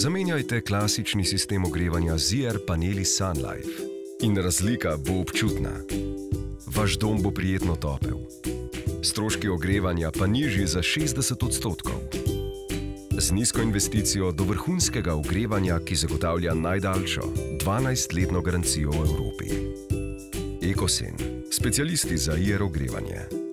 zamenjajte klasični sistem ogrevanja z IR paneli Sunlife in razlika bo občutna. Vaš dom bo prijetno topel. Stroški ogrevanja pa nižji za 60 odstotkov. Z nizko investicijo do vrhunskega ogrevanja, ki zagotavlja najdaljšo 12-letno garancijo v Evropi. Ekosen, specialisti za IR ogrevanje.